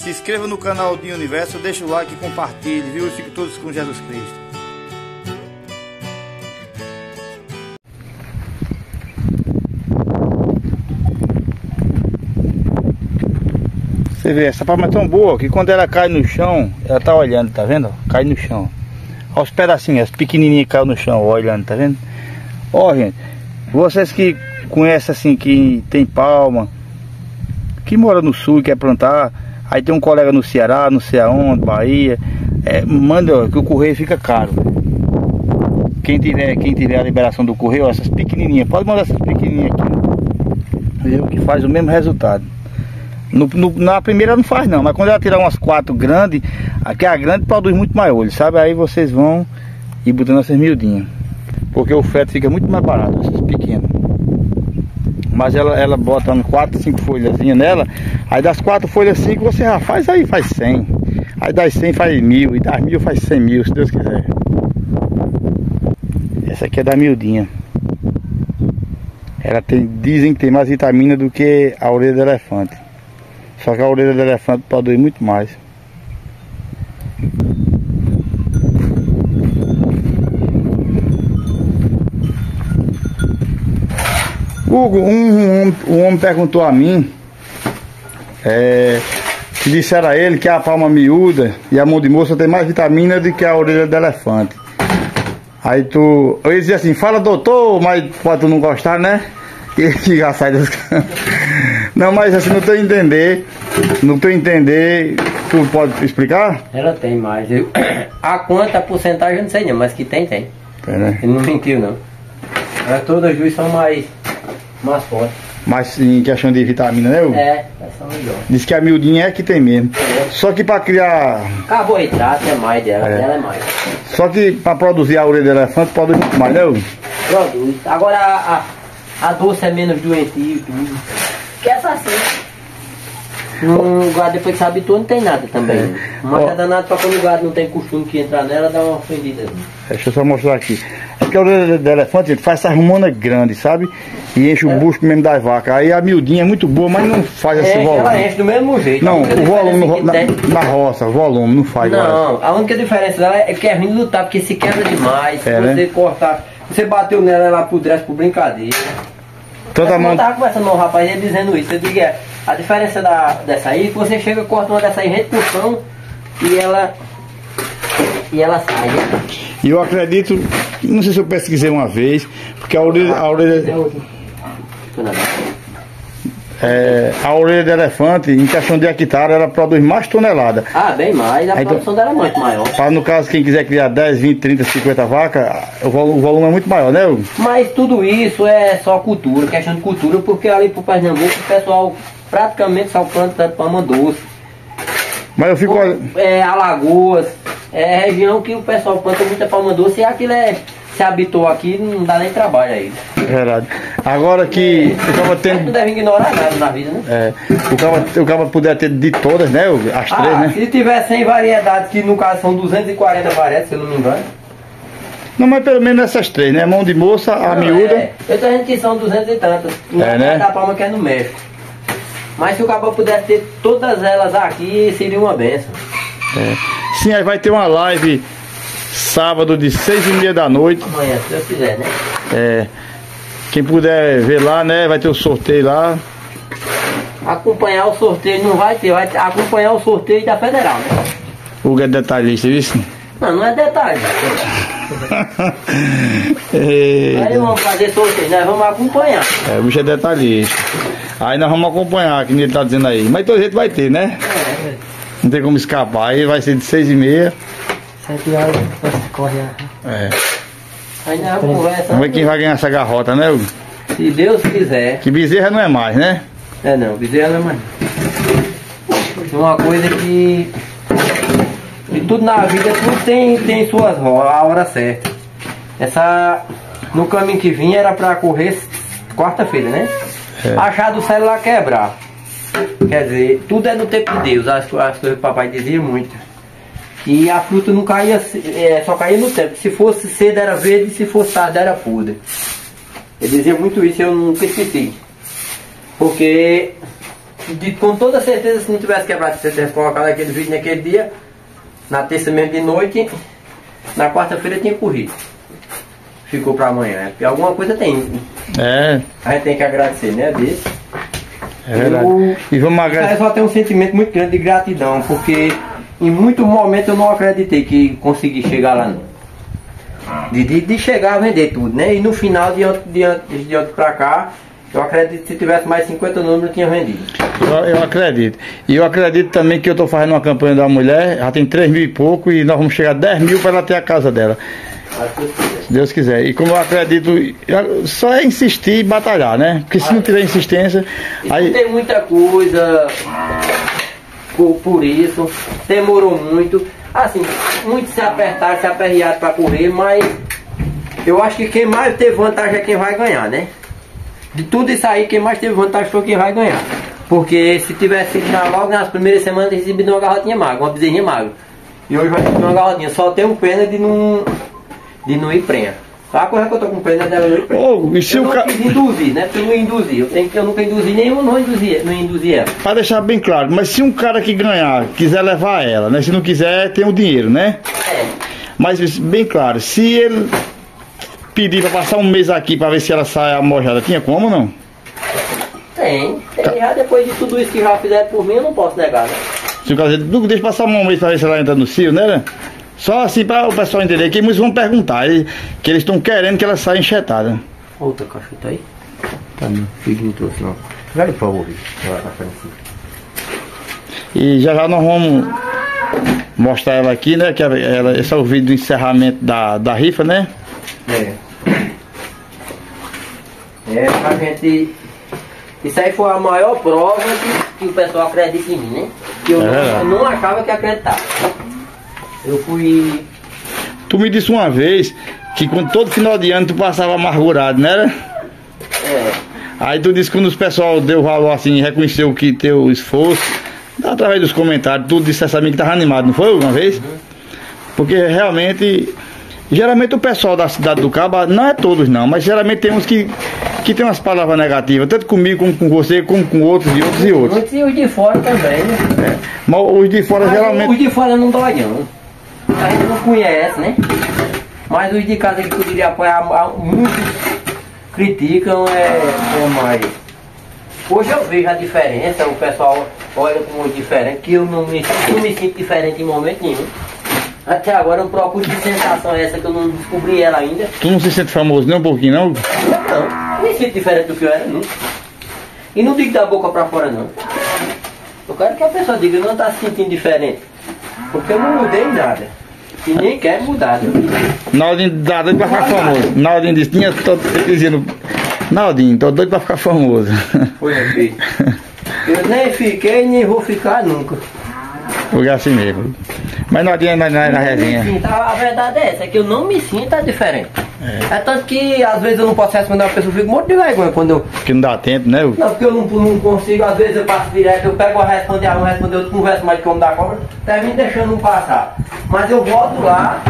Se inscreva no canal do Universo, deixa o like e compartilhe, viu? E fiquem todos com Jesus Cristo. Você vê, essa palma é tão boa que quando ela cai no chão, ela tá olhando, tá vendo? Cai no chão. Olha os pedacinhos, as pequenininhas caiu no chão, olhando, tá vendo? Ó, gente, vocês que conhecem assim, que tem palma, que mora no sul e quer plantar, aí tem um colega no Ceará, não sei aonde, Bahia, é, manda que o correio fica caro. Quem tiver, quem tiver a liberação do correio, essas pequenininhas, pode mandar essas pequenininhas aqui, viu? Que faz o mesmo resultado. No, no, na primeira não faz não, mas quando ela tirar umas quatro grandes, aqui a grande produz muito mais olho, sabe? Aí vocês vão e botando essas miudinhas. Porque o feto fica muito mais barato, essas pequenas. Mas ela, ela bota quatro, cinco folhazinhas nela, aí das quatro folhas cinco você já faz aí, faz cem. Aí das cem faz mil, e das mil faz cem mil, se Deus quiser. Essa aqui é da miudinha. Ela tem, dizem que tem mais vitamina do que a orelha do elefante. Só que a orelha do elefante produz muito mais. Hugo, um, um, um homem perguntou a mim é, que disseram a ele que a palma miúda e a mão de moça tem mais vitamina do que a orelha do elefante. Aí tu. Eu ia dizer assim, fala doutor, mas pode tu não gostar, né? Que sai das Não, mas assim, não tô entender. Não tô entender. Tu pode explicar? Ela tem mais. Eu, a quanta porcentagem eu não sei não, mas que tem, tem. Tem, né? Ele não mentiu não. Elas todas duas são mais, mais fortes. Mas em questão de vitamina, né? Hugo? É, elas são melhores. Diz que a miudinha é que tem mesmo. Só que pra criar. Carboidrato é mais dela, É. dela é mais. Só que pra produzir a orelha do elefante produz muito mais, né? Hugo? Produz. Agora a, a, a doce é menos doentio e tudo. Que essa assim. Um gado depois que se habitua não tem nada também. Mas Ó. é danado pra quando o gado não tem costume que entrar nela, dá uma ofendida. Deixa eu só mostrar aqui. É que a orelha do elefante gente, faz essa hormona grande, sabe? E enche o bucho mesmo das vacas. Aí a miudinha é muito boa, mas não faz esse É, ela volume. enche do mesmo jeito. Não, o volume no- na, tem- na roça, o volume, não faz. Não, a única diferença dela é que é ruim de lutar, porque se quebra demais, se É, você né? cortar, você bateu nela por trás por brincadeira. Toda Mas mão. Eu tava conversando com o rapaz ele dizendo isso, eu digo, é, a diferença da, dessa aí, que você chega, corta uma dessa aí, chão e ela. E ela sai. né? E eu acredito, não sei se eu pesquisei uma vez, porque a orelha, a orelha, é, a orelha do elefante, em questão de hectare, ela produz mais tonelada. Ah, bem mais, a Aí, produção dela é muito maior. Para no caso, quem quiser criar 10, 20, 30, 50 vacas, o volume, o volume é muito maior, né? Hugo? Mas tudo isso é só cultura, questão de cultura, porque ali pro Pernambuco o pessoal praticamente só planta palma doce. Mas eu fico. olhando- é, Alagoas, é região que o pessoal planta muita palma doce e aquilo é, se habitou aqui, não dá nem trabalho aí. Verdade. Agora que o cara Mas não tem. deve ignorar nada na vida, né? É, o cara, o cara puder ter de todas, né? As três, Ah, né? se tiver 100 variedades, que no caso são 240 variedades, se eu não me engano. Não, mas pelo menos essas três, né? Mão de moça, a Não, miúda. É, eu tô dizendo que são 200 e tantas. Não É, né? da palma que é no México. Mas se o cabo pudesse ter todas elas aqui, seria uma benção. É. Sim, aí vai ter uma live sábado de seis e meia da noite. Amanhã, se Deus quiser, né? É, quem puder ver lá, né? Vai ter o sorteio lá. Acompanhar o sorteio não vai ter, vai acompanhar o sorteio da Federal, né? O Hugo é detalhista, viu? Não, não é detalhe. Aí vamos fazer sorteio, nós vamos acompanhar. é, o bicho é detalhista. Aí nós vamos acompanhar, que ele tá dizendo aí. Mas todo jeito vai ter, né? É, Não tem como escapar. Aí vai ser de seis e meia. sete horas, corre. É. Aí nós vamos conversando. Vamos ver quem vai ganhar essa garrota, né, Hugo? Se Deus quiser. Que bezerra não é mais, né? É não, bezerra não é mais. Uma coisa que. De tudo na vida, tudo tem, tem suas horas, a hora certa. Essa. No caminho que vinha era pra correr quarta-feira, né? É. Achar do celular quebrar. Quer dizer, tudo é no tempo de Deus, as, as coisas que o papai dizia muito. E a fruta não caía, é, só caía no tempo. Se fosse cedo era verde, se fosse tarde era podre. Ele dizia muito isso e eu nunca esqueci. Porque de, com toda certeza, se não tivesse quebrado, se tivesse colocado aquele vídeo naquele dia, na terça mesmo de noite, na quarta-feira tinha corrido. Ficou para amanhã. Porque alguma coisa tem. É. A gente tem que agradecer, né? Desse. É verdade. Eu, E vamos agradecer. só tem um sentimento muito grande de gratidão, porque em muitos momentos eu não acreditei que consegui chegar lá não. De, de, de chegar a vender tudo, né? E no final, de ontem, de ontem, de ontem pra cá, eu acredito que se tivesse mais 50 números eu tinha vendido. Eu, eu acredito. E eu acredito também que eu estou fazendo uma campanha da mulher, já tem 3 mil e pouco, e nós vamos chegar a 10 mil para ela ter a casa dela. Se Deus quiser. E como eu acredito, só é insistir e batalhar, né? Porque se não tiver insistência, aí. tem muita coisa por, por isso, demorou muito. Assim, muitos se apertaram, se aperrearam para correr, mas eu acho que quem mais teve vantagem é quem vai ganhar, né? De tudo isso aí, quem mais teve vantagem foi quem vai ganhar. Porque se tivesse na- logo nas primeiras semanas recebido uma garrotinha magra, uma bezerrinha magra. E hoje vai receber uma garrotinha. Só tenho pena de não, de não ir prenha. A coisa que eu tô com dela não ir prenha. Ô, e se eu o não ca... quis induzir, né? Porque eu não induzi. Eu, tenho, que- eu nunca induzi nenhum, não induzi, não induzi ela. Para deixar bem claro, mas se um cara que ganhar quiser levar ela, né? Se não quiser, tem o dinheiro, né? É. Mas bem claro, se ele pedir para passar um mês aqui para ver se ela sai amojada, tinha como ou não? Tem, tem. Já depois de tudo isso que já fizeram por mim, eu não posso negar, né? Se o cara dizer, "Du, deixa passar um mês para ver se ela entra no cio, né? Só assim para o pessoal entender que muitos vão perguntar que eles estão querendo que ela saia enxetada. Outra cachuta aí. Tá bom. Filho não trouxe não. Vai por favor. E já já nós vamos mostrar ela aqui, né? Que ela, esse é o vídeo do encerramento da, da rifa, né? É. É, pra gente. Isso aí foi a maior prova que, que o pessoal acredita em mim, né? Que eu, É não, eu não achava que acreditava. Eu fui. Tu me disse uma vez que com todo final de ano tu passava amargurado, né? É, Aí tu disse que quando os pessoal deu valor assim, reconheceu que teu esforço, através dos comentários, tu dissesse a mim que tava animado, não foi uma vez? Porque realmente, geralmente o pessoal da cidade do Cabo, não é todos não, mas geralmente tem uns que, que tem umas palavras negativas, tanto comigo como com você, como com outros e outros e outros. e os de fora também, né? Mas os de fora Mas geralmente. Os de fora não dói não. A gente não conhece, né? Mas os de casa que poderia apoiar, muitos criticam é, é mais. Hoje eu vejo a diferença, o pessoal olha como diferente, que eu não me, não me sinto diferente em momento nenhum. Até agora eu procuro de sensação essa que eu não descobri ela ainda. Tu não se sente famoso nem um pouquinho, não? Não, não me sinto diferente do que eu era nunca. E não digo da boca pra fora não. Eu quero que a pessoa diga, não tá se sentindo diferente. Porque eu não mudei nada. E nem quero mudar. Né? Naldinho dá doido pra ficar famoso. Naldinho disse, tinha todo dizendo, Naldinho, tô doido pra ficar famoso. Foi, filho. Eu nem fiquei nem vou ficar nunca. Porque é assim mesmo. Mas Naldinho é na, na, resenha. Enfim, tá, a verdade é essa, é que eu não me sinto diferente. É. tanto que às vezes eu não posso responder uma pessoa, eu fico morto de vergonha quando eu. Porque não dá tempo, né? Não, porque eu não, não consigo, às vezes eu passo direto, eu pego a responder, a um responder outro, converso mais de como da cobra, termino deixando um passar. Mas eu volto lá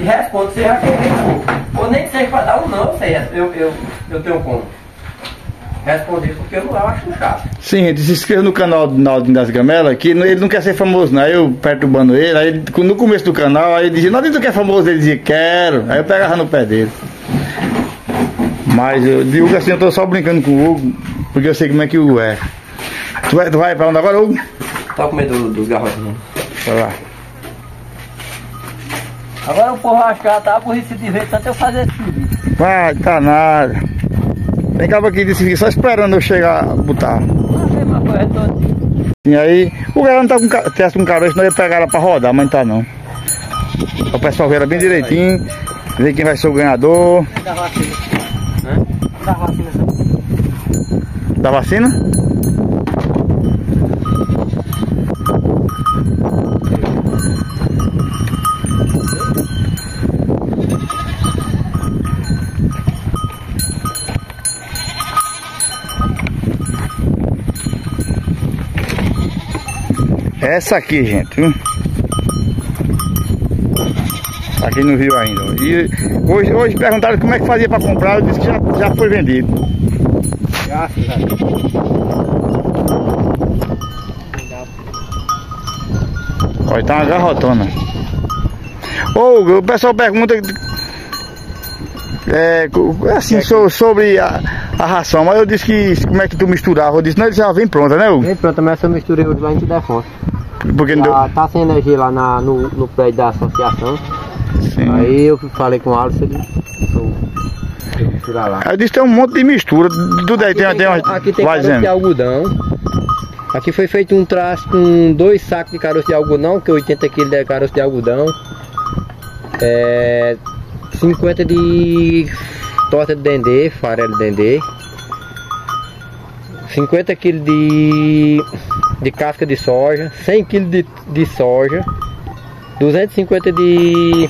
e respondo, seja quem for. Ou nem que seja pra dar um não, eu sei, eu, eu, eu tenho como. Responder porque eu não acho chato. Sim, gente, se inscreva no canal do Naldinho das Gamelas, que ele não quer ser famoso, não. Aí eu perturbando ele, aí ele, no começo do canal, aí ele dizia, Naldinho, tu quer famoso? Ele dizia, quero. Aí eu pegava no pé dele. Mas eu digo assim, eu tô só brincando com o Hugo, porque eu sei como é que o Hugo é. Tu vai, tu vai pra onde agora, Hugo? Tá com medo do- dos garrotinhos. Vai lá. Agora o povo já tá aborrecido de ver tanto eu fazer esse vídeo. Vai, tá nada. Tem cabo aqui disse que só esperando eu chegar a botar. E aí, o cara não tá com testa com caroço, não ia pegar ela pra rodar, mas não tá não. O pessoal vê ela bem direitinho, ver quem vai ser o ganhador Da vacina. Da vacina. da vacina. Essa aqui, gente, viu? Aqui no Rio ainda. E hoje, hoje perguntaram como é que fazia para comprar, eu disse que já, já foi vendido. Graças a Deus. Olha, tá uma garrotona. Ou o pessoal pergunta é, é, assim, é sobre a, a, ração, mas eu disse que como é que tu misturava? Eu disse, não, ele já vem pronta, né, Hugo? Vem pronta, mas eu misturei hoje lá em Tidefonso. Porque não deu... Tá sem energia lá na, no, no prédio da associação. Sim. Aí eu falei com o Alisson, ele misturar lá. Aí disse que tem um monte de mistura, tudo aí tem, tem, tem uma... Aqui tem caroço de algodão. Aqui foi feito um traço com dois sacos de caroço de algodão, que 80 kg de caroço de algodão. É, 50 de torta de dendê, farelo de dendê. 50 kg de, de casca de soja, 100 kg de, de soja, 250 de,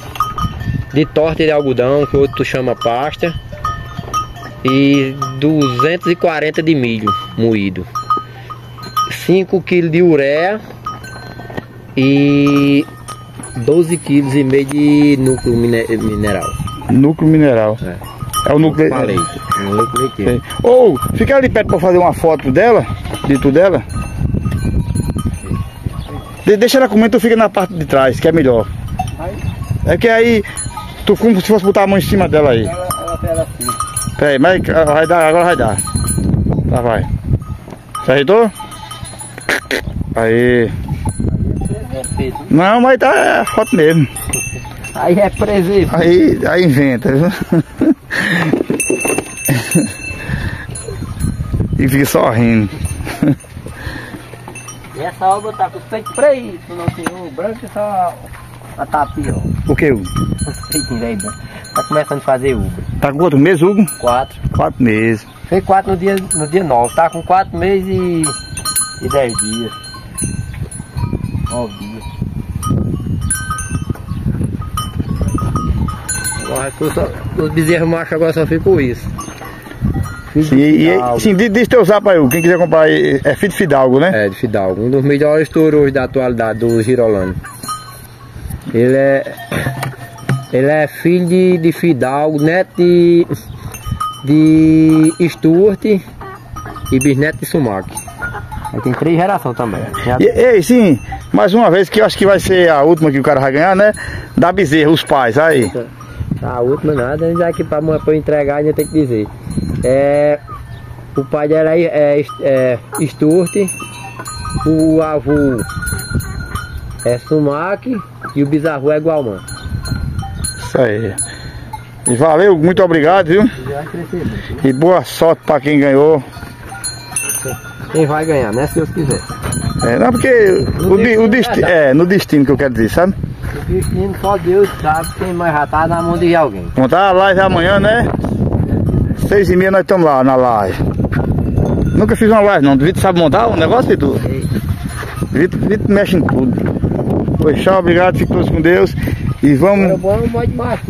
de torta de algodão, que outro chama pasta, e 240 de milho moído. 5 kg de ureia e 12 kg e meio de núcleo mineral. Núcleo mineral. É. É o núcleo. Falei. É núcleo Ou, oh, fica ali perto para fazer uma foto dela, dentro dela. De, deixa ela comendo, tu fica na parte de trás, que é melhor. É que aí, tu como se fosse botar a mão em cima dela aí. Ela, ela, ela assim. Peraí, mas vai dar, agora vai dar. Tá, vai. Você ajeitou? Aí. Não, mas tá é foto mesmo. Aí é presente. Aí, aí inventa, viu? e fica só rindo. E essa obra tá com os peitos pretos, não tem um branco e só a tapia, ó. O que, Hugo? Aí, tá começando a fazer Uber. Tá com quantos meses, Hugo? Quatro. Quatro meses. Fez quatro no dia, no dia nove, tá com quatro meses e, e dez dias. Nove dias. Agora, os bezerros machos agora só ficam isso. Sim, e, sim, diz, teu zap aí, quem quiser comprar aí, é filho de Fidalgo, né? É, de Fidalgo, um dos melhores touros da atualidade do Girolano. Ele é, ele é filho de, de Fidalgo, neto de, de Stuart e bisneto de Sumac. Aí tem três gerações também. E, ei, sim, mais uma vez que eu acho que vai ser a última que o cara vai ganhar, né? Da bezerra, os pais, aí. A última nada, já que para entregar ainda tem que dizer. É, o pai dela é, é, é Stuart, o avô é Sumac e o bisavô é Gualman. Isso aí. E valeu, muito obrigado, viu? E boa sorte para quem ganhou. Quem vai ganhar, né? Se Deus quiser. É, não, porque no o, destino, o destino, é, no destino que eu quero dizer, sabe? O destino só Deus sabe, quem mais já tá na mão de alguém. Montar a live amanhã, né? Seis e meia nós estamos lá na live. Nunca fiz uma live não, Vitor sabe montar o um negócio, Vitor? Vitor, Vitor mexe em tudo. Pois tchau, obrigado, fique todos com Deus. E vamos. Agora bom pode mais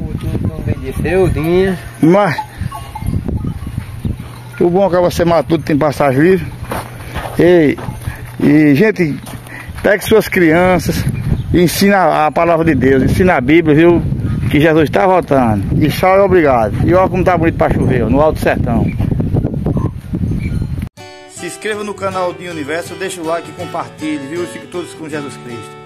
feudinha. Mas. O bom é que você mata tudo, tem passagem livre. E, e gente, pegue suas crianças, e ensina a palavra de Deus, ensina a Bíblia, viu? Que Jesus está voltando. E só é obrigado. E olha como tá bonito para chover, no Alto Sertão. Se inscreva no canal do Universo, deixa o like e compartilhe, viu? E fique todos com Jesus Cristo.